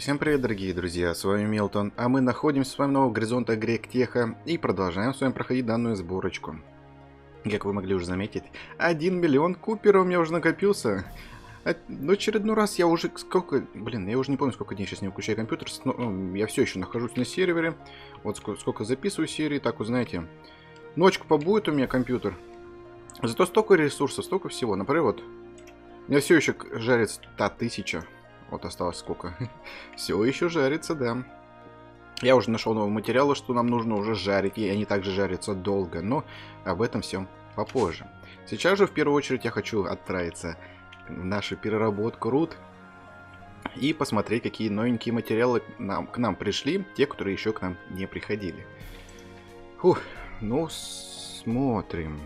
Всем привет, дорогие друзья, с вами Милтон, а мы находимся с вами на горизонта Гректеха и продолжаем с вами проходить данную сборочку. Как вы могли уже заметить, 1 миллион куперов у меня уже накопился. А, ну, очередной раз я уже сколько... Блин, я уже не помню, сколько дней сейчас не выключаю компьютер. Но, ну, я все еще нахожусь на сервере. Вот сколько, записываю серии, так вы знаете. Ночку побудет у меня компьютер. Зато столько ресурсов, столько всего. Например, вот... У меня все еще жарится та тысяча. Вот осталось сколько. Все еще жарится, да. Я уже нашел новые материалы, что нам нужно уже жарить, и они также жарятся долго, но об этом всем попозже. Сейчас же в первую очередь я хочу отправиться в нашу переработку руд и посмотреть, какие новенькие материалы нам, к нам пришли, те, которые еще к нам не приходили. Фух, ну смотрим.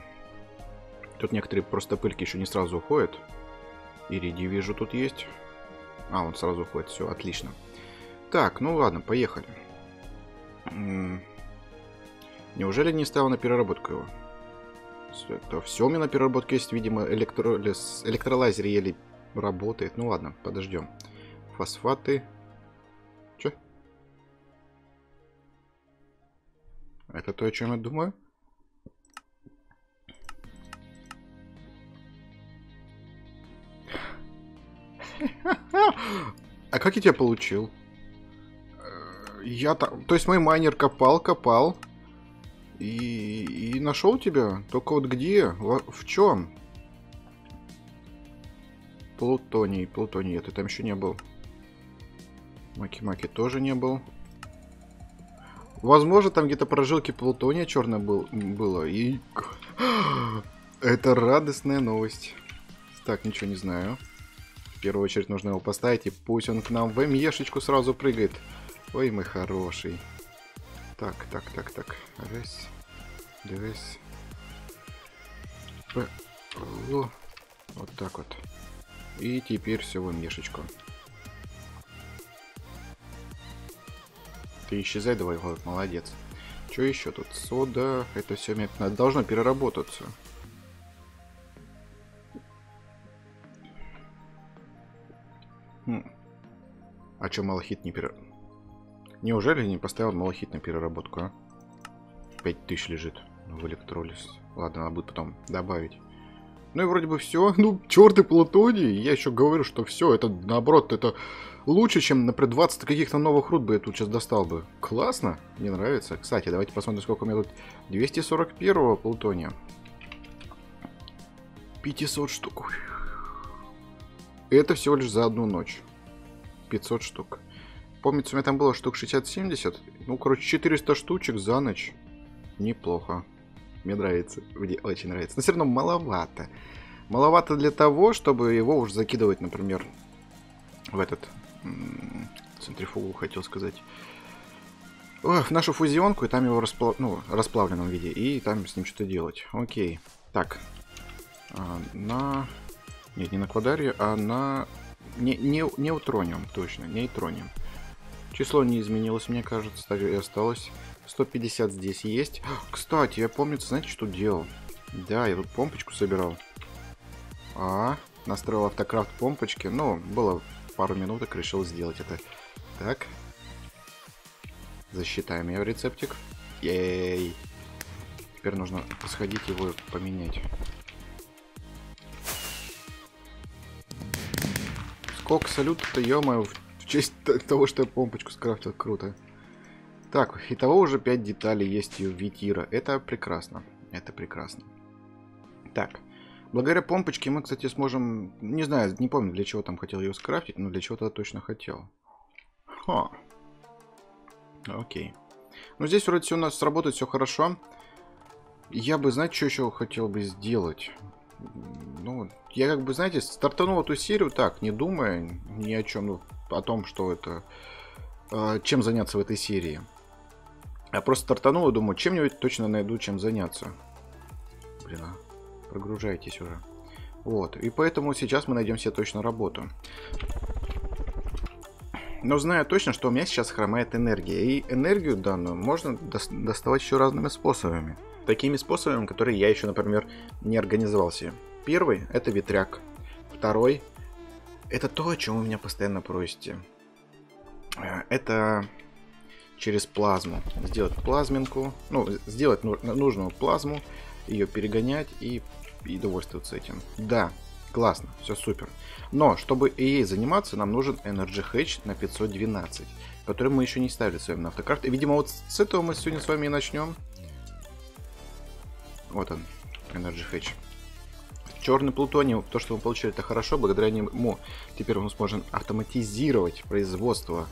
Тут некоторые просто пыльки еще не сразу уходят. Ириди вижу тут есть. А, он сразу уходит. Все, отлично. Так, ну ладно, поехали. Неужели не ставил на переработку его? Это все у меня на переработке есть, видимо, электролиз, электролазер еле работает. Ну ладно, подождем. Фосфаты. Че? Это то, о чем я думаю? А как я тебя получил? Э, я там... То есть мой майнер копал, копал. И, и нашел тебя. Только вот где? В, чем? Плутоний. Плутоний. Ты там еще не был. Маки-маки тоже не был. Возможно, там где-то прожилки плутония черное был, было. И... Это радостная новость. Так, ничего не знаю первую очередь нужно его поставить, и пусть он к нам в МЕшечку сразу прыгает. Ой, мой хороший. Так, так, так, так. Раз. П. О. Вот так вот. И теперь все в МЕшечку. Ты исчезай давай, вот, молодец. Что еще тут? Сода. Это все должно переработаться. А чё малахит не пере... Неужели не поставил малахит на переработку, а? 5000 лежит в электролиз. Ладно, надо будет потом добавить. Ну и вроде бы все. Ну, черт и плутоний. Я еще говорю, что все, это наоборот, это лучше, чем, например, 20 каких-то новых руд бы я тут сейчас достал бы. Классно, мне нравится. Кстати, давайте посмотрим, сколько у меня тут 241 плутония. 500 штук. Это всего лишь за одну ночь. 500 штук. Помнится, у меня там было штук 60-70. Ну, короче, 400 штучек за ночь. Неплохо. Мне нравится. Мне очень нравится. Но все равно маловато. Маловато для того, чтобы его уж закидывать, например, в этот... Центрифугу, хотел сказать. в нашу фузионку, и там его расплав... ну, расплавленном виде. И там с ним что-то делать. Окей. Так. А, на... Нет, не на квадаре, а на... Не, не, неутрониум, точно, нейтрониум. Число не изменилось, мне кажется, так и осталось. 150 здесь есть. Кстати, я помню, знаете, что делал? Да, я тут помпочку собирал. А, настроил автокрафт помпочки. Ну, было пару минуток, решил сделать это. Так. Засчитаем ее рецептик. Ей. Теперь нужно сходить его поменять. Сколько салют-то, ё в честь того, что я помпочку скрафтил. Круто. Так, и того уже 5 деталей есть у Витира. Это прекрасно. Это прекрасно. Так. Благодаря помпочке мы, кстати, сможем... Не знаю, не помню, для чего там хотел ее скрафтить, но для чего-то точно хотел. Ха. Окей. Ну, здесь вроде все у нас сработает, все хорошо. Я бы, знаете, что еще хотел бы сделать? Ну, я как бы, знаете, стартанул эту серию так, не думая ни о чем, ну, о том, что это, э, чем заняться в этой серии. Я просто стартанул и думаю, чем-нибудь точно найду, чем заняться. Блин, а, прогружайтесь уже. Вот, и поэтому сейчас мы найдем себе точно работу. Но знаю точно, что у меня сейчас хромает энергия. И энергию данную можно доставать еще разными способами такими способами, которые я еще, например, не организовал себе. Первый – это ветряк. Второй – это то, о чем вы меня постоянно просите. Э, это через плазму. Сделать плазминку. Ну, сделать нужную плазму, ее перегонять и, и довольствоваться этим. Да, классно, все супер. Но, чтобы ей заниматься, нам нужен Energy Hedge на 512, который мы еще не ставили с вами на автокарт. И, видимо, вот с этого мы сегодня с вами и начнем. Вот он, Energy Hedge. Черный плутоний, то, что мы получили, это хорошо. Благодаря нему теперь мы сможем автоматизировать производство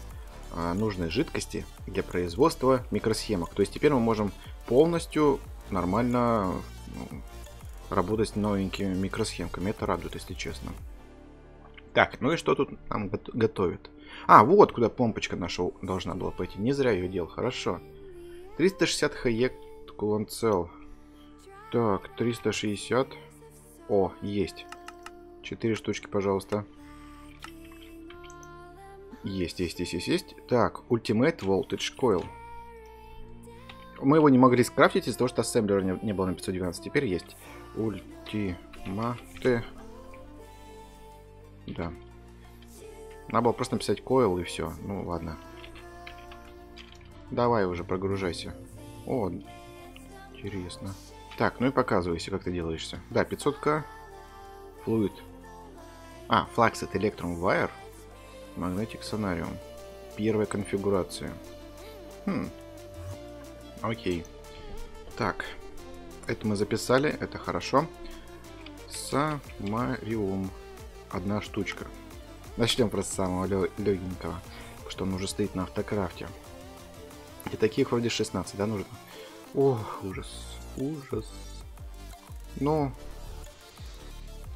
а, нужной жидкости для производства микросхемок. То есть теперь мы можем полностью нормально ну, работать с новенькими микросхемками. Это радует, если честно. Так, ну и что тут нам готовит? А, вот куда помпочка наша должна была пойти. Не зря ее делал, хорошо. 360 хаек кулонцел. Так, 360. О, есть. Четыре штучки, пожалуйста. Есть, есть, есть, есть, есть. Так, Ultimate Voltage Coil. Мы его не могли скрафтить из-за того, что ассемблера не, не было на 512. Теперь есть. Ultimate. Да. Надо было просто написать coil и все. Ну, ладно. Давай уже, прогружайся. О, интересно. Так, ну и показывайся, как ты делаешься. Да, 500к. Fluid. А, Fluxed Electrum Wire. Magnetic Sonarium. Первая конфигурация. Хм. Окей. Так. Это мы записали, это хорошо. Самариум. Одна штучка. Начнем просто с самого легенького. Что он уже стоит на автокрафте. И таких вроде 16, да, нужно? Ох, ужас. Ужас. Ну,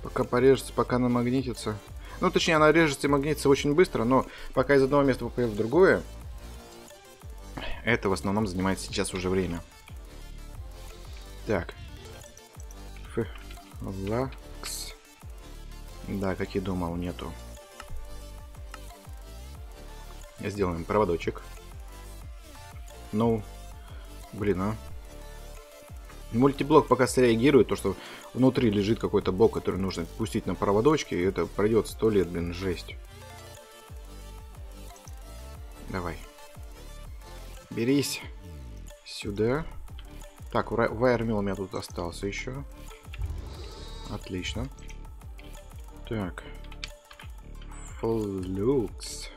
пока порежется, пока намагнитится. Ну, точнее, она режется и магнитится очень быстро, но пока из одного места попадет в другое, это в основном занимает сейчас уже время. Так. Флакс. Да, как и думал, нету. Сделаем проводочек. Ну, блин, а. Мультиблок пока среагирует, то что внутри лежит какой-то блок, который нужно пустить на проводочке, и это пройдет сто лет, блин, жесть. Давай. Берись сюда. Так, вайермил у меня тут остался еще. Отлично. Так. Флюкс.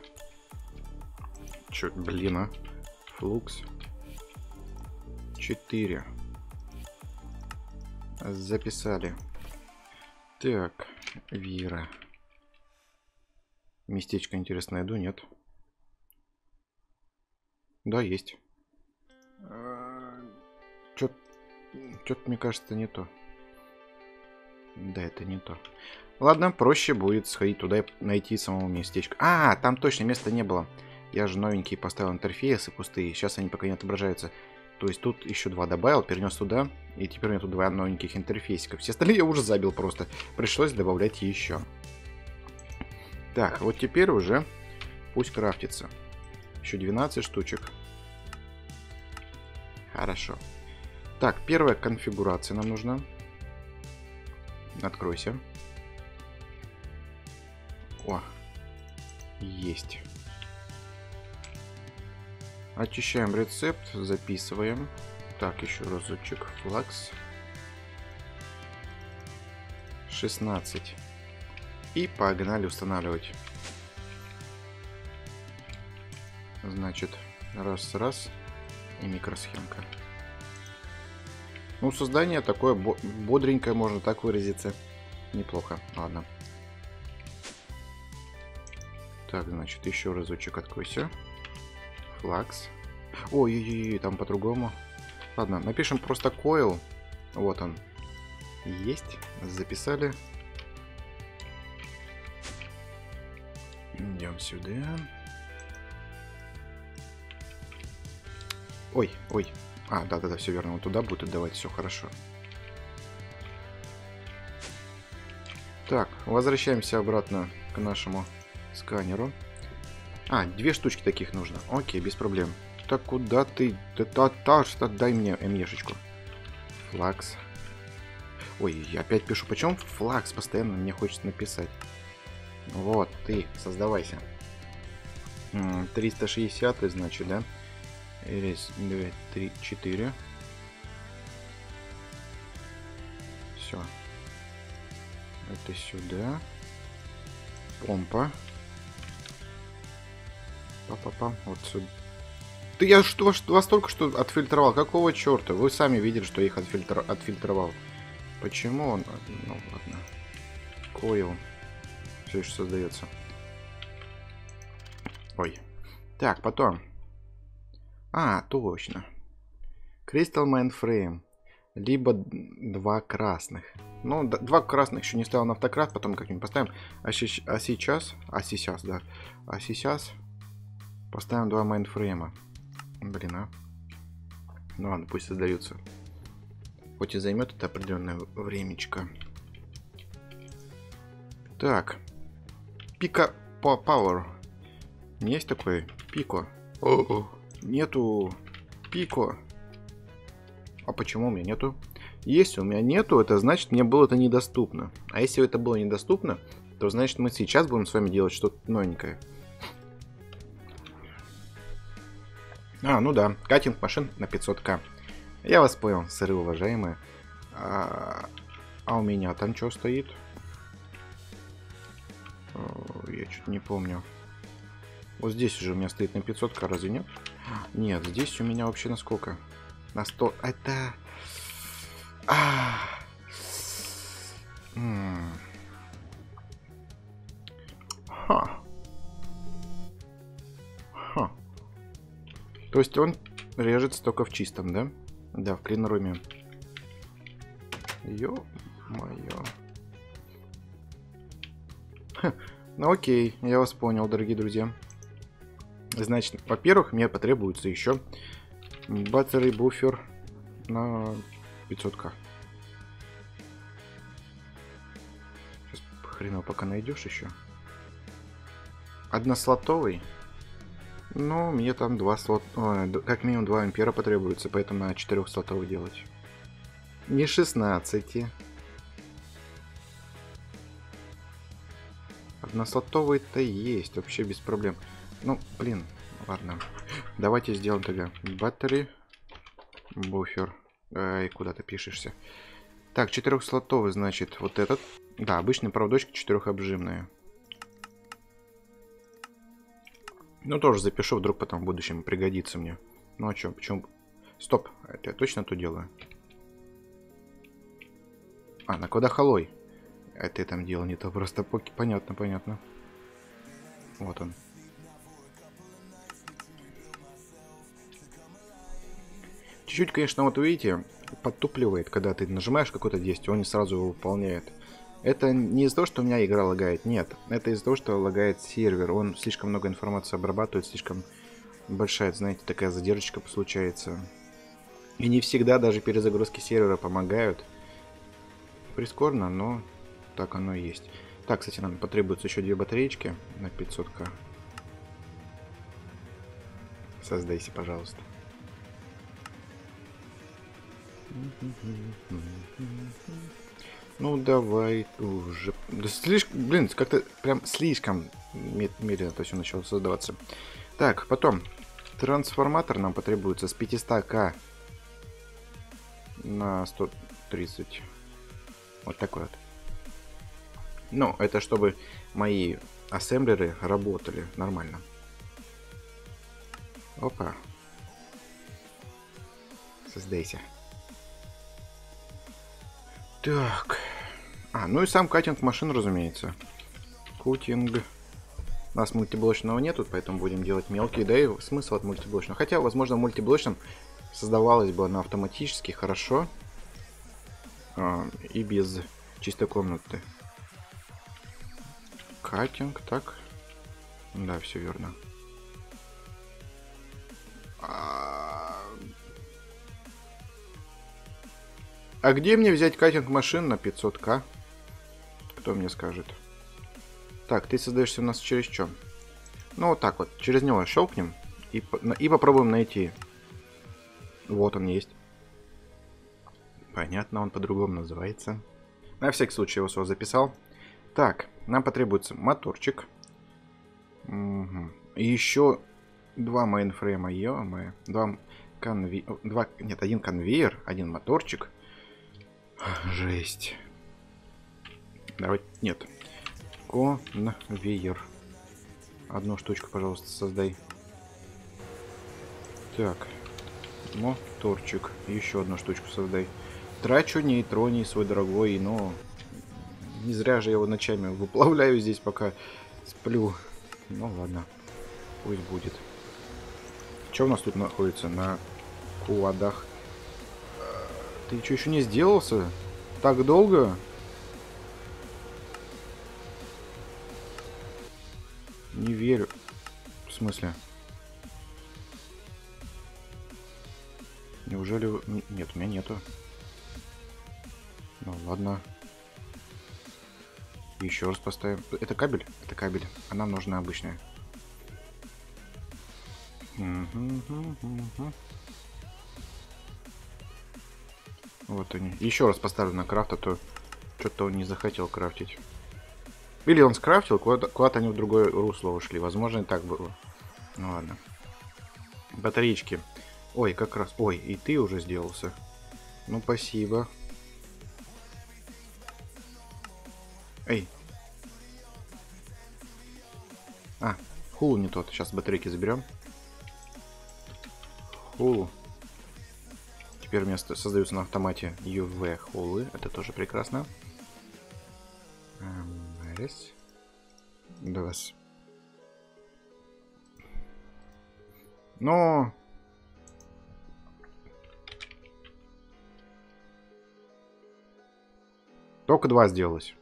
Чё, блин, а? Флукс. 4. Записали. Так, Вира. Местечко интересно найду, нет? Да, есть. Что-то, мне кажется, не то. Да, это не то. Ладно, проще будет сходить туда и найти самого местечко. А, там точно места не было. Я же новенькие поставил интерфейсы пустые. Сейчас они пока не отображаются. То есть тут еще два добавил, перенес туда, и теперь у меня тут два новеньких интерфейсиков. Все остальные я уже забил просто. Пришлось добавлять еще. Так, вот теперь уже пусть крафтится. Еще 12 штучек. Хорошо. Так, первая конфигурация нам нужна. Откройся. О, есть. Очищаем рецепт, записываем. Так, еще разочек. Флакс. 16. И погнали устанавливать. Значит, раз-раз. И микросхемка. Ну, создание такое бодренькое, можно так выразиться. Неплохо. Ладно. Так, значит, еще разочек откройся. Флакс. Ой-ой-ой, там по-другому. Ладно, напишем просто coil. Вот он. Есть. Записали. Идем сюда. Ой, ой. А, да-да-да, все верно. Он туда будет отдавать, все хорошо. Так, возвращаемся обратно к нашему сканеру. А, две штучки таких нужно. Окей, без проблем. Так куда ты? Та та что дай мне МЕшечку. Флакс. Ой, я опять пишу. Почему флакс постоянно мне хочется написать? Вот, ты, создавайся. 360, значит, да? Раз, два, три, четыре. Все. Это сюда. Помпа. Па-па-па. Вот сюда. Ты я что, что вас только что отфильтровал? Какого черта? Вы сами видели, что я их отфильтр... отфильтровал. Почему он... Ну ладно. Койл. Все еще создается. Ой. Так, потом. А, точно. Crystal Mainframe. Либо два красных. Ну, два красных еще не ставил на автокрафт, потом как-нибудь поставим. А, а сейчас... А сейчас, да. А сейчас поставим два мейнфрейма. Блин, а. Ну ладно, пусть создаются. Хоть и займет это определенное времечко. Так. Piko Power. Есть такой? Piko. О -о. Нету Пико. А почему у меня нету? Если у меня нету, это значит, мне было это недоступно. А если это было недоступно, то значит мы сейчас будем с вами делать что-то новенькое. А, ну да, катинг машин на 500к. Я вас понял, сыры уважаемые. А, а у меня там что стоит? Я что-то не помню. Вот здесь уже у меня стоит на 500к, разве? Нет, здесь у меня вообще на сколько? На 100... Это... А... Ха. Ха. То есть он режется только в чистом, да? Да, в клинруме. Ё-моё. Ну окей, я вас понял, дорогие друзья. Значит, во-первых, мне потребуется еще батареи буфер на 500к. Сейчас хрена пока найдешь еще. Однослотовый. Ну, мне там два слот... О, как минимум два ампера потребуется, поэтому надо четырехслотовый делать. Не 16. Однослотовый-то есть, вообще без проблем. Ну, блин, ладно. Давайте сделаем тогда батареи, буфер. Ай, куда ты пишешься? Так, четырехслотовый, значит, вот этот. Да, обычные проводочки четырехобжимные. Ну, тоже запишу, вдруг потом в будущем пригодится мне. Ну, а что, почему... Стоп, это я точно то делаю? А, на куда холой? Это я там делал не то, просто. Понятно, понятно. Вот он. Чуть-чуть, конечно, вот видите, подтупливает, когда ты нажимаешь какое-то действие, он не сразу его выполняет. Это не из-за того, что у меня игра лагает, нет. Это из-за того, что лагает сервер. Он слишком много информации обрабатывает, слишком большая, знаете, такая задержка случается. И не всегда даже перезагрузки сервера помогают. Прискорбно, но так оно и есть. Так, кстати, нам потребуется еще две батареечки на 500к. Создайся, пожалуйста. Ну, давай уже. Да слишком, блин, как-то прям слишком медленно то все начало создаваться. Так, потом. Трансформатор нам потребуется с 500к на 130. Вот такой вот. Ну, это чтобы мои ассемблеры работали нормально. Опа. Создайся. Так. А, ну и сам катинг машин, разумеется. Кутинг. У нас мультиблочного нету, поэтому будем делать мелкие. Да и смысл от мультиблочного. Хотя, возможно, в мультиблочном создавалось бы оно автоматически хорошо. А, и без чистой комнаты. Катинг, так. Да, все верно. А где мне взять катинг машин на 500к? Кто мне скажет? Так, ты создаешься у нас через что? Ну, вот так вот. Через него щелкнем и, и попробуем найти. Вот он есть. Понятно, он по-другому называется. На всякий случай его все записал. Так, нам потребуется моторчик. Угу. И еще два мейнфрейма, ё Два конве... Два... Нет, один конвейер, один моторчик. Жесть. Давай... Нет. Конвейер. Одну штучку, пожалуйста, создай. Так. Моторчик. Еще одну штучку создай. Трачу нейтроний свой дорогой, но... Не зря же я его ночами выплавляю здесь, пока сплю. Ну ладно. Пусть будет. Что у нас тут находится на куадах? Ты что, еще не сделался? Так долго? Не верю. В смысле? Неужели... Нет, у меня нету. Ну, ладно. Еще раз поставим. Это кабель? Это кабель. А нам нужна обычная. Вот они. Еще раз поставлю на крафт, а то что-то он не захотел крафтить. Или он скрафтил, куда-то куда они в другое русло ушли. Возможно, и так было. Ну ладно. Батареечки. Ой, как раз. Ой, и ты уже сделался. Ну, спасибо. Эй. А, хулу не тот. Сейчас батарейки заберем. Хулу. Теперь вместо создаются на автомате UV хулы. Это тоже прекрасно. Раз. Два. Но... Только два сделалось.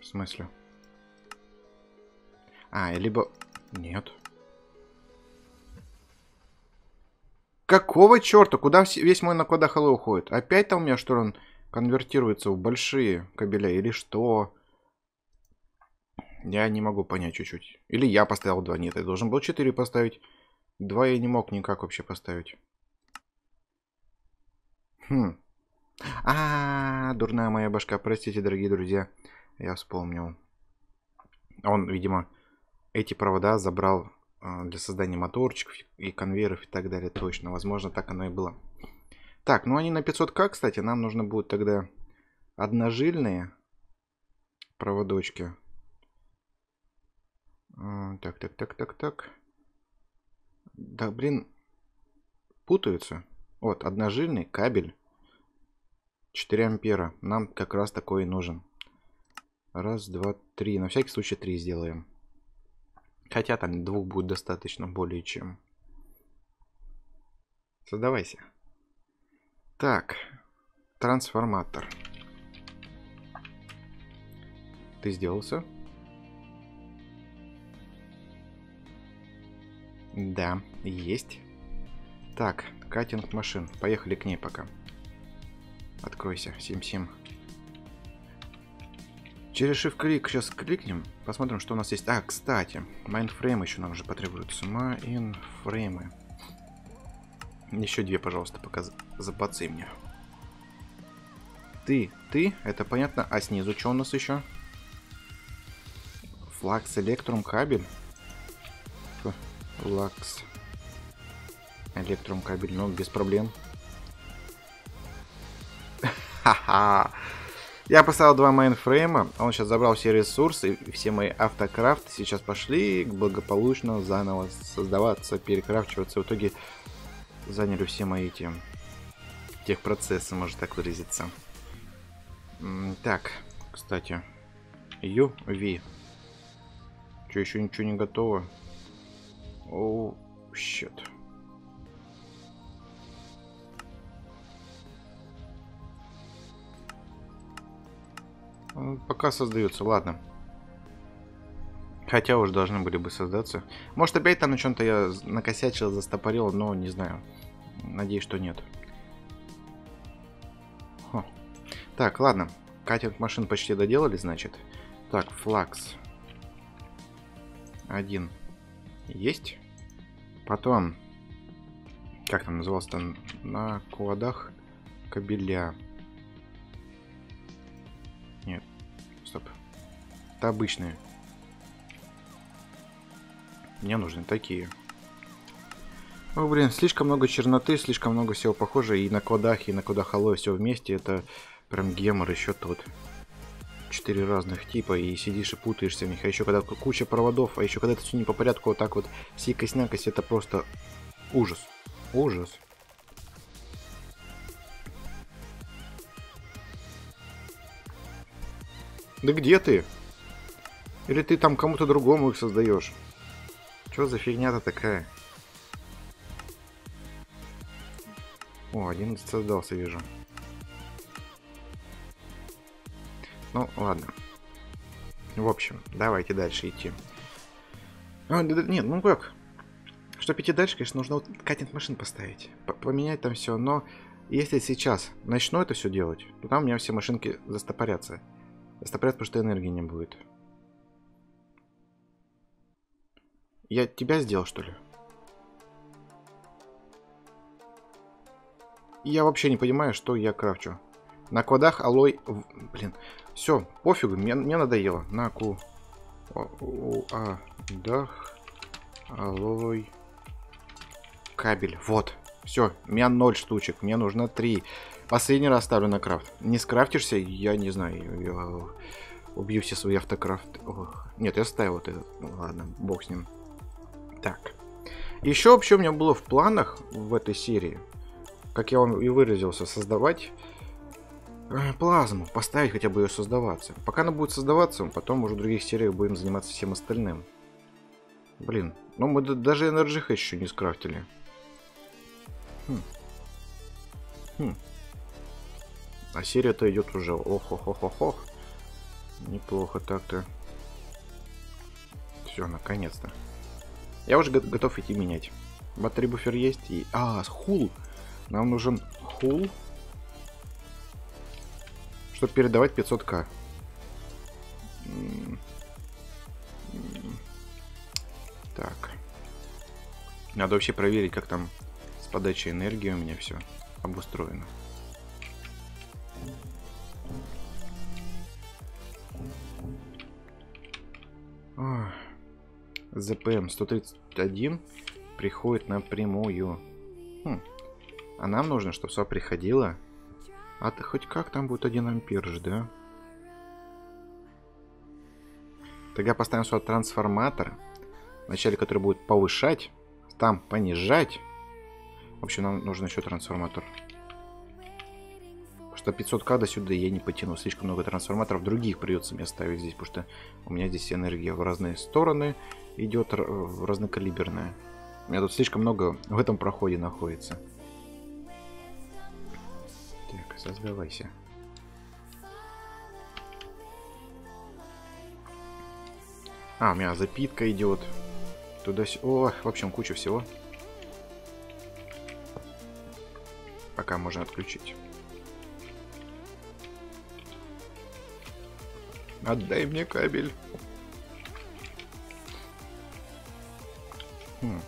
В смысле? А, либо... Нет. Какого черта? Куда весь мой накода hello уходит? Опять там у меня что он конвертируется в большие кабеля или что? Я не могу понять чуть-чуть. Или я поставил два. Нет, я должен был 4 поставить. Два я не мог никак вообще поставить. Хм. А, -а, -а дурная моя башка. Простите, дорогие друзья. Я вспомнил. Он, видимо, эти провода забрал для создания моторчиков и конвейеров и так далее. Точно, возможно, так оно и было. Так, ну они на 500к, кстати, нам нужно будет тогда одножильные проводочки. А, так, так, так, так, так. Да, блин, путаются. Вот, одножильный кабель. 4 ампера. Нам как раз такой и нужен. Раз, два, три. На всякий случай три сделаем. Хотя там двух будет достаточно более чем. Создавайся. Так. Трансформатор. Ты сделался? Да, есть. Так, cutting machine. Поехали к ней пока. Откройся, сим-сим. Через shift -клик сейчас кликнем, посмотрим, что у нас есть. А, кстати, майнфрейм еще нам же потребуется. Майнфреймы. Еще две, пожалуйста, пока забацай мне. Ты, ты, это понятно. А снизу что у нас еще? Fluxed Electrum кабель. Fluxed Electrum кабель, ну, без проблем. Ха-ха. Я поставил два мейнфрейма, он сейчас забрал все ресурсы, все мои автокрафты сейчас пошли благополучно заново создаваться, перекрафчиваться. В итоге заняли все мои эти техпроцессы, можно так выразиться. Так, кстати, UV. Что, еще ничего не готово? О, oh, щет. Пока создаются, ладно. Хотя уже должны были бы создаться. Может опять там на чем-то я накосячил, застопорил, но не знаю. Надеюсь, что нет. Хо. Так, ладно. Катинг машин почти доделали, значит. Так, флакс. Один. Есть. Потом. Как там назывался-то? На квадах кабеля. Это обычные. Мне нужны такие. О, блин, слишком много черноты, слишком много всего похожего. И на кодах, и на кодах алоэ все вместе. Это прям гемор еще тот. Четыре разных типа, и сидишь и путаешься в них. А еще когда куча проводов, а еще когда это все не по порядку, вот так вот сикость-накость, это просто ужас. Ужас. Да где ты? Или ты там кому-то другому их создаешь? Что за фигня-то такая? О, один создался, вижу. Ну, ладно. В общем, давайте дальше идти. А, нет, ну как? Чтобы идти дальше, конечно, нужно вот катинг машин поставить. П поменять там все, но если сейчас начну это все делать, то там у меня все машинки застопорятся. Застопорят, потому что энергии не будет. Я тебя сделал, что ли? Я вообще не понимаю, что я крафчу. На квадах алой... Блин, все, пофигу, мне, мне надоело. На ку... А, дах... Алой... Кабель. Вот. Все, у меня 0 штучек, мне нужно 3. Последний раз ставлю на крафт. Не скрафтишься, я не знаю, я убью все свои автокрафт. Ох. Нет, я ставил вот этот. Ну, ладно, бог с ним. Так. Еще вообще у меня было в планах в этой серии, как я вам и выразился, создавать э, плазму, поставить хотя бы ее создаваться. Пока она будет создаваться, потом уже в других сериях будем заниматься всем остальным. Блин, ну мы даже Hatch еще не скрафтили. Хм. Хм. А серия-то идет уже ох-ох-ох-ох-ох. Неплохо так-то. Все, наконец-то. Я уже готов идти менять. Батарея буфер есть и... А, хул! Нам нужен хул. Чтобы передавать 500к. Так. Надо вообще проверить, как там с подачей энергии у меня все обустроено. ЗПМ 131 приходит напрямую. Хм. А нам нужно, чтобы все приходило. А ты хоть как там будет 1 ампер же, да? Тогда поставим сюда трансформатор. Вначале, который будет повышать. Там понижать. В общем, нам нужен еще трансформатор. Что 500к до сюда я не потяну. Слишком много трансформаторов. Других придется мне ставить здесь, потому что у меня здесь энергия в разные стороны идет разнокалиберная. У меня тут слишком много в этом проходе находится. Так, создавайся. А, у меня запитка идет. Туда. О, в общем, куча всего. Пока можно отключить. Отдай мне кабель. Хм.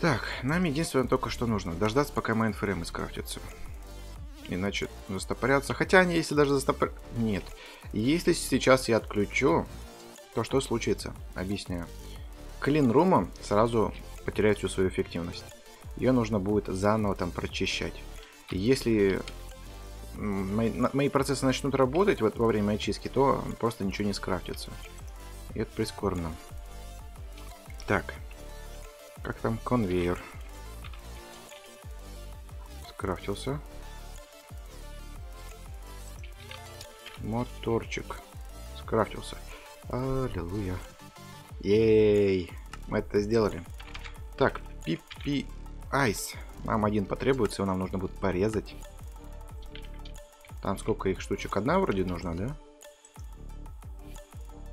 Так, нам единственное только что нужно. Дождаться, пока мейнфреймы скрафтятся. Иначе застопорятся. Хотя они, если даже застопорятся... Нет. Если сейчас я отключу, то что случится? Объясняю. Клинрумом сразу потеряет всю свою эффективность. Ее нужно будет заново там прочищать. Если мои, мои процессы начнут работать вот во время очистки, то просто ничего не скрафтится. И это прискорбно. Так. Как там конвейер? Скрафтился. Моторчик. Скрафтился. Аллилуйя. Ей! Мы это сделали. Так, пипи айс. Нам один потребуется, его нам нужно будет порезать. Там сколько их штучек? Одна вроде нужна, да?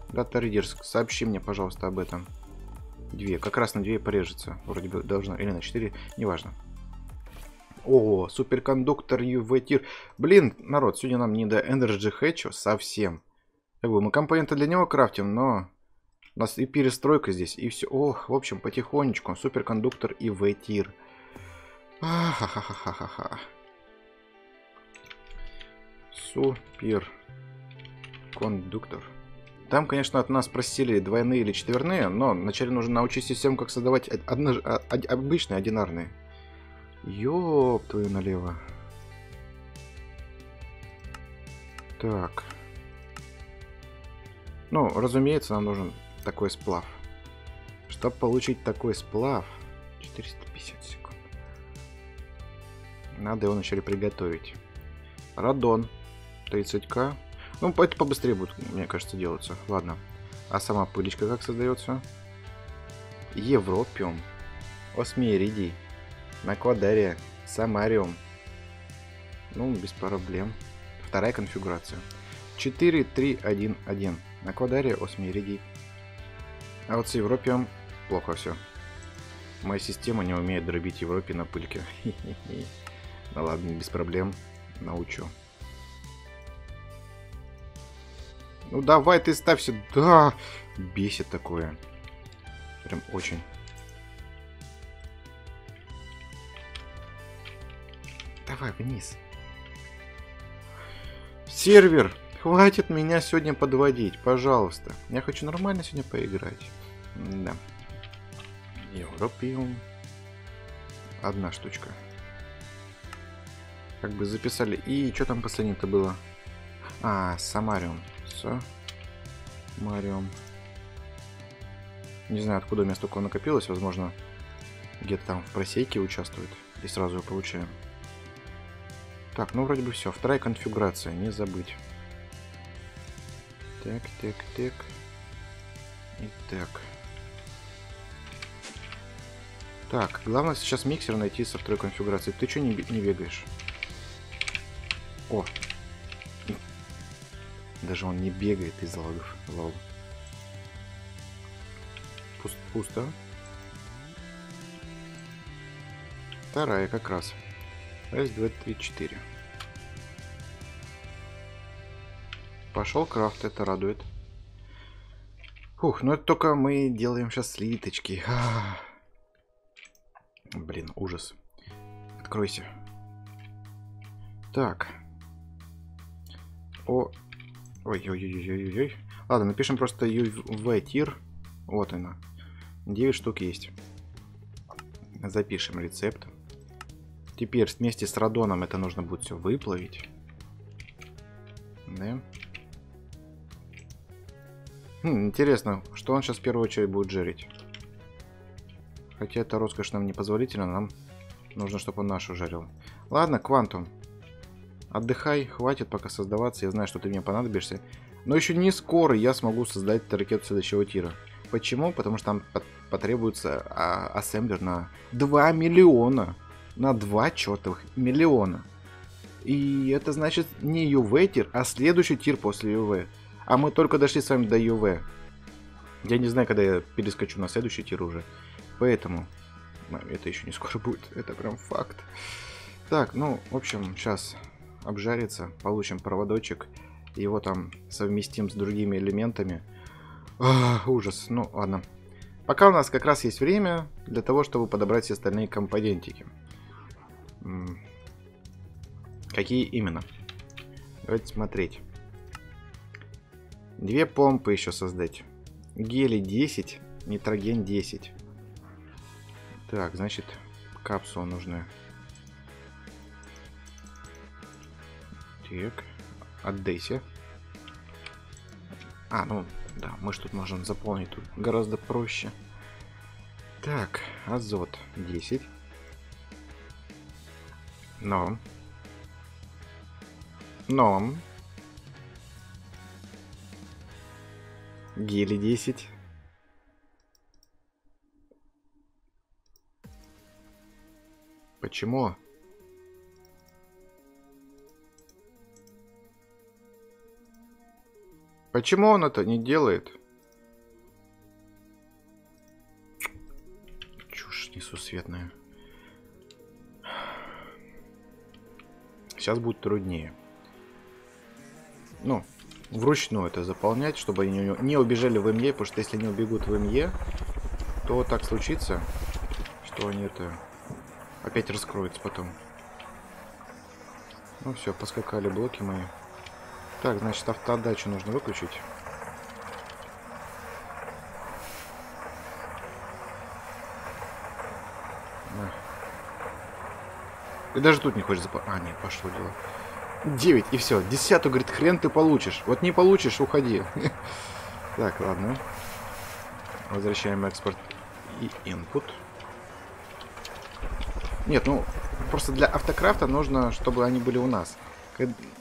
Дата Ридерск, сообщи мне, пожалуйста, об этом. Две. Как раз на две порежется. Вроде бы должно. Или на четыре. Неважно. О, суперкондуктор UV тир. Блин, народ, сегодня нам не до Energy Hatch совсем. Как бы мы компоненты для него крафтим, но... У нас и перестройка здесь, и все. Ох, в общем, потихонечку. Суперкондуктор и Ахахахахаха. Супер. Кондуктор. Там, конечно, от нас просили двойные или четверные, но вначале нужно научиться всем, как создавать одно... А, обычные, одинарные. Ёб твою налево. Так. Ну, разумеется, нам нужен такой сплав. Чтобы получить такой сплав... 450 секунд. Надо его вначале приготовить. Радон. 30к. Ну, это побыстрее будет, мне кажется, делаться. Ладно. А сама пылечка как создается? Европиум. Осмиеридий. Наквадария. Самариум. Ну, без проблем. Вторая конфигурация. 4, 3, 1, 1. Наквадария, Осмиеридий. А вот с Европиум плохо все. Моя система не умеет дробить Европе на пыльке. Ну ладно, без проблем. Научу. Ну давай ты ставь сюда. Бесит такое. Прям очень. Давай вниз. Сервер, хватит меня сегодня подводить, пожалуйста. Я хочу нормально сегодня поиграть. Да. Европиум. Одна штучка. Как бы записали. И что там последнее-то было? А, Самариум с Мариом. Не знаю, откуда у меня столько накопилось. Возможно, где-то там в просейке участвует. И сразу его получаем. Так, ну вроде бы все. Вторая конфигурация, не забыть. Так, так, так. И так. Так, главное сейчас миксер найти со второй конфигурацией. Ты что не, не бегаешь? О, даже он не бегает из логов. Лол. Пуст, пусто. Вторая как раз. Раз, два, три, четыре. Пошел крафт, это радует. Фух, ну это только мы делаем сейчас слиточки. А -а -а. Блин, ужас. Откройся. Так. О, Ой-ой-ой-ой-ой. Ладно, напишем просто UV тир. Вот она. 9 штук есть. Запишем рецепт. Теперь вместе с радоном это нужно будет все выплавить. Да. Хм, интересно, что он сейчас в первую очередь будет жарить. Хотя это роскошь нам не позволительно, нам нужно, чтобы он нашу жарил. Ладно, квантум. Отдыхай, хватит пока создаваться, я знаю, что ты мне понадобишься. Но еще не скоро я смогу создать ракету следующего тира. Почему? Потому что там потребуется а, ассемблер на 2 миллиона. На 2 чертовых миллиона. И это значит не UV тир, а следующий тир после UV. А мы только дошли с вами до UV. Я не знаю, когда я перескочу на следующий тир уже. Поэтому это еще не скоро будет. Это прям факт. Так, ну, в общем, сейчас обжарится, получим проводочек, его там совместим с другими элементами. Ах, ужас, ну ладно. Пока у нас как раз есть время для того, чтобы подобрать все остальные компонентики. Какие именно? Давайте смотреть. Две помпы еще создать. Гели 10, нитроген 10. Так, значит, капсулы нужны. Так, отдайся. А, ну, да, мы же тут можем заполнить тут гораздо проще. Так, азот 10. Но. Но. Гели 10. Почему? Почему он это не делает? Чушь несусветная. Сейчас будет труднее. Ну, вручную это заполнять, чтобы они не убежали в МЕ, потому что если они убегут в МЕ, то так случится, что они это опять раскроются потом. Ну все, поскакали блоки мои. Так, значит, автоотдачу нужно выключить. И даже тут не хочешь запа... А, нет, пошло дело. 9, и все. Десятую, говорит, хрен ты получишь. Вот не получишь, уходи. Так, ладно. Возвращаем экспорт и input. Нет, ну, просто для автокрафта нужно, чтобы они были у нас.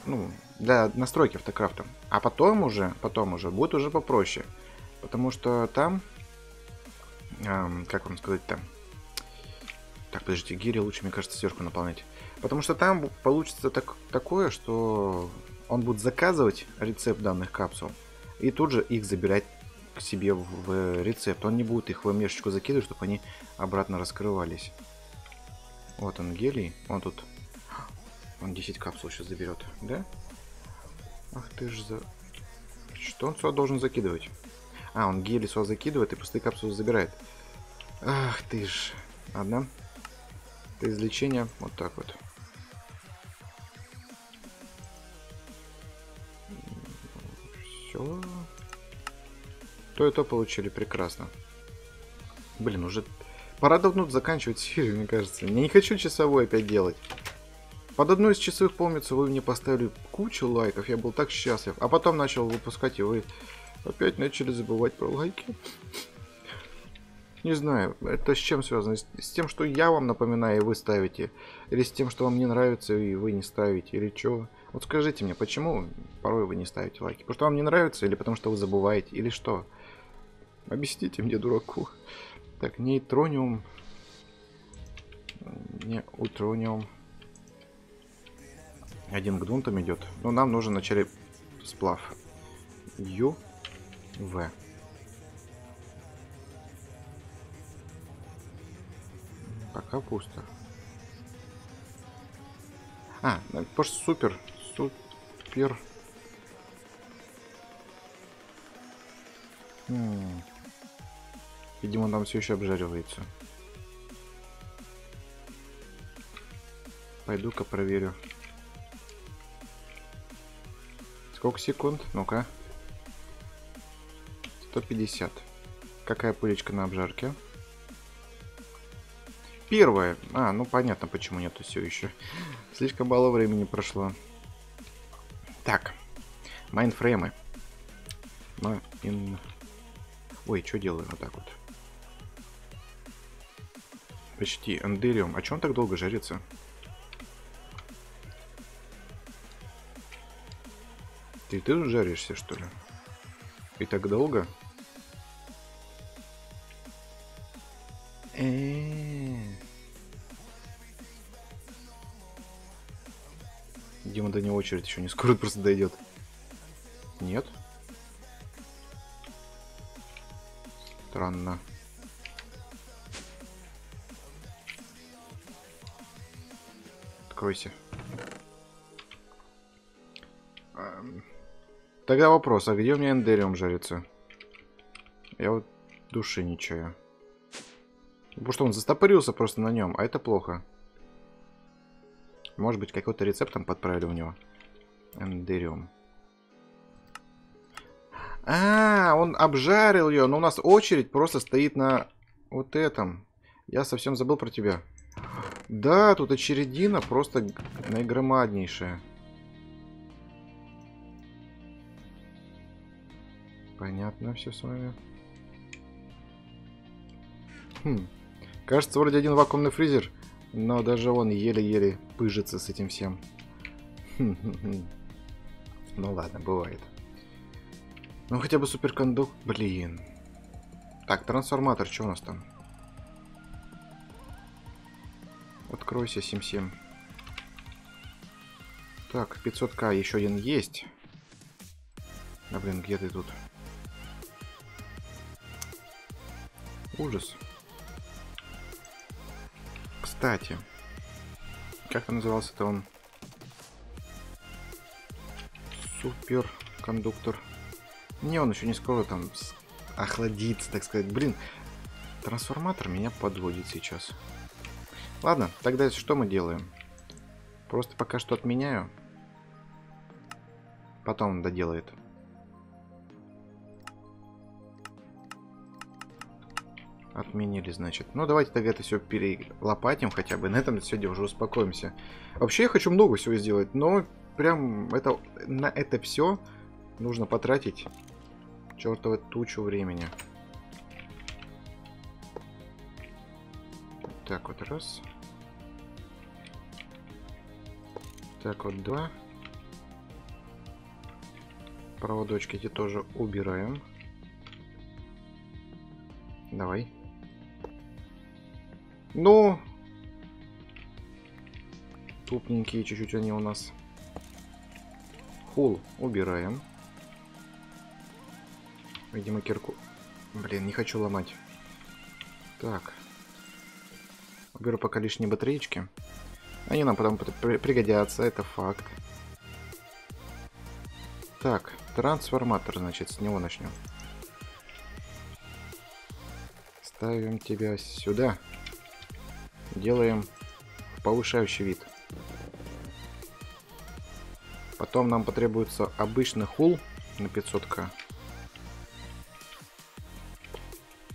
Ну, для настройки автокрафта. А потом уже, потом уже, будет уже попроще. Потому что там, эм, как вам сказать там, так, подождите, гири лучше, мне кажется, сверху наполнять. Потому что там получится так, такое, что он будет заказывать рецепт данных капсул и тут же их забирать к себе в рецепт. Он не будет их в мешечку закидывать, чтобы они обратно раскрывались. Вот он гелий. Он тут... Он 10 капсул сейчас заберет, да? Ах ты ж за... Что он сюда должен закидывать? А, он гелий сюда закидывает и пустые капсулы забирает. Ах ты ж. Ладно. Это излечение. Вот так вот. Все. То и то получили. Прекрасно. Блин, уже пора давно заканчивать серию, мне кажется. Я не хочу часовой опять делать. Под одной из часовых, помнится, вы мне поставили кучу лайков. Я был так счастлив. А потом начал выпускать, и вы опять начали забывать про лайки. Не знаю, это с чем связано? С тем, что я вам напоминаю, и вы ставите? Или с тем, что вам не нравится, и вы не ставите? Или что? Вот скажите мне, почему порой вы не ставите лайки? Потому что вам не нравится, или потому что вы забываете, или что? Объясните мне, дураку. Так, нейтрониум. Не утрониум. Один к дунтам идет. Но нам нужен вначале сплав. Ю. В. Пока пусто. А, просто супер. Супер. М Видимо, там все еще обжаривается. Пойду-ка проверю. Сколько секунд? Ну-ка. 150. Какая пылечка на обжарке? Первое. А, ну понятно, почему нету все еще. Слишком мало времени прошло. Так. Майнфреймы. Майн... Ой, что делаю? Вот так вот. Почти. Эндериум. А че он так долго жарится? Ты ты жаришься, что ли? И так долго? Дима до него очередь еще не скоро просто дойдет. Нет? Странно. Откройся. Тогда вопрос, а где у меня эндериум жарится? Я вот души не чаю. Потому что он застопорился просто на нем, а это плохо. Может быть, какой-то рецепт там подправили у него. Эндериум. А, он обжарил ее, но у нас очередь просто стоит на вот этом. Я совсем забыл про тебя. Да, тут очередина просто наигромаднейшая. Понятно все с вами. Хм. Кажется, вроде один вакуумный фризер, но даже он еле-еле пыжится с этим всем. Хм. Ну ладно, бывает. Ну хотя бы суперкондук, блин. Так, трансформатор, что у нас там? Откройся, Сим-Сим. Так, 500к еще один есть. Да блин, где ты тут? Ужас. Кстати, как там назывался-то он? Суперкондуктор. Не, он еще не скоро там охладится, так сказать. Блин, трансформатор меня подводит сейчас. Ладно, тогда что мы делаем? Просто пока что отменяю. Потом он доделает. Отменили, значит. Ну, давайте тогда это все перелопатим хотя бы. На этом сегодня уже успокоимся. Вообще, я хочу много всего сделать, но прям это, на это все нужно потратить чертову тучу времени. Так, вот раз. Так, вот два. Проводочки эти тоже убираем. Давай. Ну, тупненькие чуть-чуть они у нас. Хул убираем. Видимо, кирку... Блин, не хочу ломать. Так. Уберу пока лишние батареечки. Они нам потом пригодятся, это факт. Так, трансформатор, значит, с него начнем. Ставим тебя сюда. Делаем повышающий вид. Потом нам потребуется обычный хул на 500к.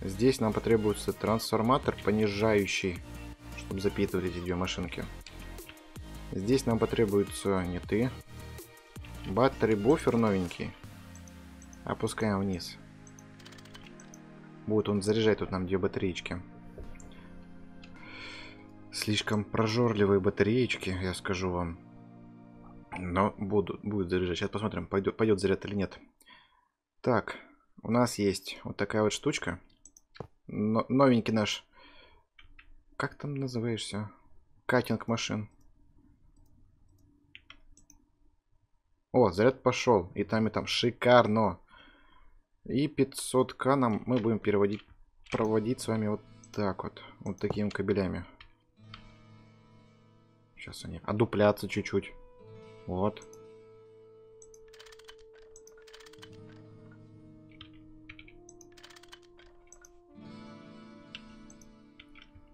Здесь нам потребуется трансформатор понижающий, чтобы запитывать эти две машинки. Здесь нам потребуется не ты. Баттери буфер новенький. Опускаем вниз. Будет он заряжать тут нам две батареечки. Слишком прожорливые батареечки, я скажу вам. Но будут, будет заряжать. Сейчас посмотрим, пойдет, пойдет заряд или нет. Так, у нас есть вот такая вот штучка. Но, новенький наш. Как там называешься? Катинг машин. О, заряд пошел. И там, и там. Шикарно. И 500к нам мы будем переводить, проводить с вами вот так вот. Вот такими кабелями. Сейчас они одупляться чуть-чуть. Вот.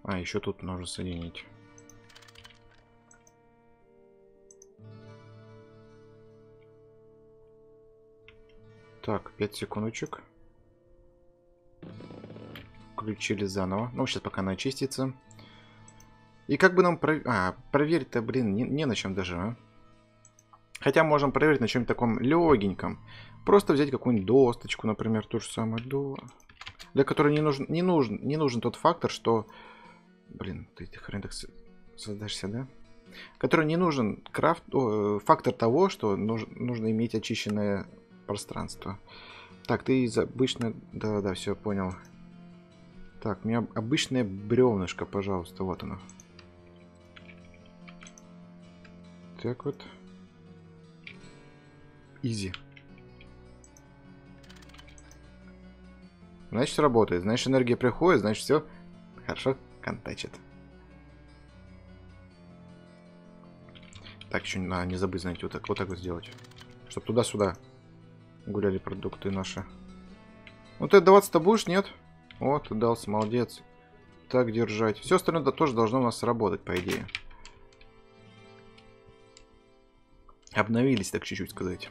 А, еще тут нужно соединить. Так, 5 секундочек. Включили заново. Ну, сейчас пока она очистится. И как бы нам... Про... А, проверить-то, блин, не, не на чем даже, а? Хотя можем проверить на чем-то таком легеньком. Просто взять какую-нибудь досточку, например, ту же самую до... Для которой не нужен, не нужен, не нужен тот фактор, что... Блин, ты хрен так создашься, да? Который не нужен крафт... О, фактор того, что нуж... нужно иметь очищенное пространство. Так, ты из обычно... Да-да-да, все, понял. Так, у меня обычное бревнышко, пожалуйста, вот оно. Так вот. Изи. Значит, работает. Значит, энергия приходит, значит, все хорошо контачит. Так, еще надо не забыть, знаете, вот так вот, так вот сделать. Чтобы туда-сюда гуляли продукты наши. Ну ты отдаваться-то будешь, нет? Вот, отдался, молодец. Так держать. Все остальное -то тоже должно у нас сработать, по идее. Обновились, так чуть-чуть сказать.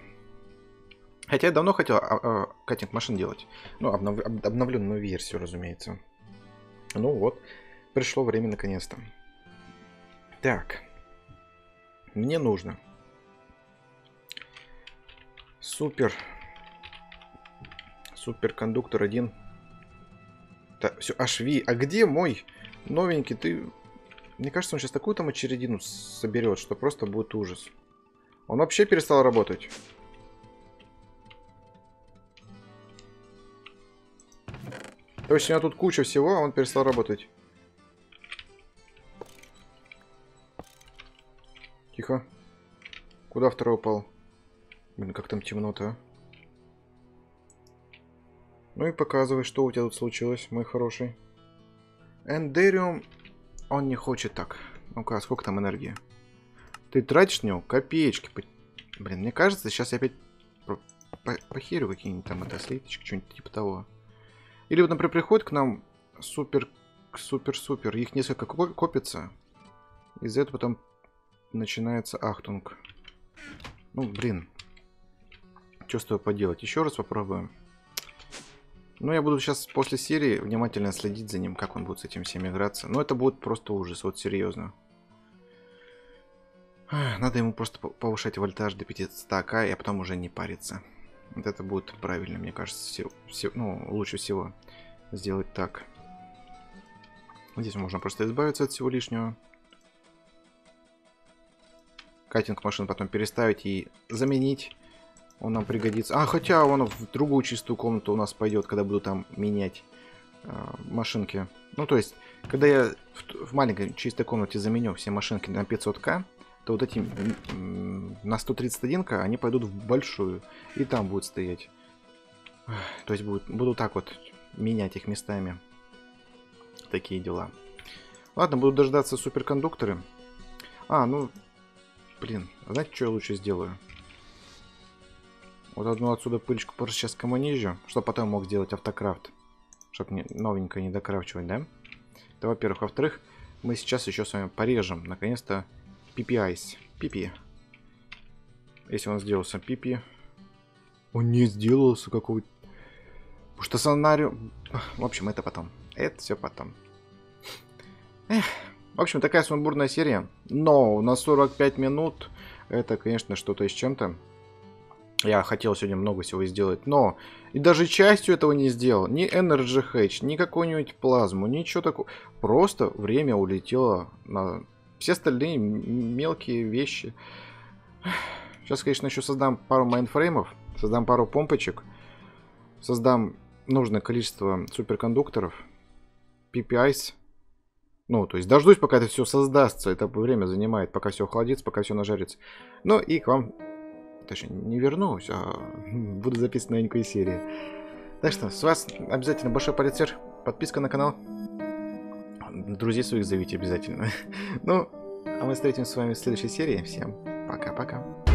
Хотя я давно хотел а, а, катинг машин делать. Ну, обнов, об, обновленную версию, разумеется. Ну вот, пришло время наконец-то. Так. Мне нужно. Супер. Суперкондуктор 1. Так, все, HV. А где мой новенький? Ты... Мне кажется, он сейчас такую там очередину соберет, что просто будет ужас. Он вообще перестал работать. То есть у меня тут куча всего, а он перестал работать. Тихо. Куда второй упал? Блин, как там темно-то, а? Ну и показывай, что у тебя тут случилось, мой хороший. Эндериум, он не хочет так. Ну-ка, сколько там энергии? Ты тратишь на него копеечки. Блин, мне кажется, сейчас я опять похерю какие-нибудь там это слиточки, что-нибудь типа того. Или вот, например, приходит к нам супер, супер-супер, их несколько копится. Из-за этого потом начинается ахтунг. Ну, блин. что с тобой поделать? Еще раз попробуем. Ну, я буду сейчас после серии внимательно следить за ним, как он будет с этим всем играться. Но это будет просто ужас, вот серьезно. Надо ему просто повышать вольтаж до 500к, и а потом уже не париться. Вот это будет правильно, мне кажется, все, все, ну, лучше всего сделать так. Здесь можно просто избавиться от всего лишнего. Катинг машин потом переставить и заменить он нам пригодится. А, хотя он в другую чистую комнату у нас пойдет, когда буду там менять э, машинки. Ну, то есть, когда я в, в маленькой чистой комнате заменю все машинки на 500к, то вот эти на 131к, они пойдут в большую. И там будут стоять. То есть, будут, буду так вот менять их местами. Такие дела. Ладно, буду дождаться суперкондукторы. А, ну... Блин, знаете, что я лучше сделаю? Вот одну отсюда пылечку просто сейчас коммунизю, чтобы потом мог сделать автокрафт. Чтобы не, новенькое не докрафчивать, да? Это во-первых. Во-вторых, мы сейчас еще с вами порежем, наконец-то, PPIs. PP. Если он сделался PP. Он не сделался какого-то... Потому что сценарию... В общем, это потом. Это все потом. Эх. В общем, такая сумбурная серия. Но на 45 минут это, конечно, что-то с чем-то. Я хотел сегодня много всего сделать, но и даже частью этого не сделал. Ни Energy Hatch, ни какую-нибудь плазму, ничего такого. Просто время улетело на все остальные мелкие вещи. Сейчас, конечно, еще создам пару майнфреймов, создам пару помпочек, создам нужное количество суперкондукторов, PPIC. Ну, то есть дождусь, пока это все создастся. Это время занимает, пока все охладится, пока все нажарится. Ну и к вам точнее, не вернусь, а буду записывать новенькую серию. Так что, с вас обязательно большой палец вверх, подписка на канал. Друзей своих зовите обязательно. ну, а мы встретимся с вами в следующей серии. Всем пока-пока.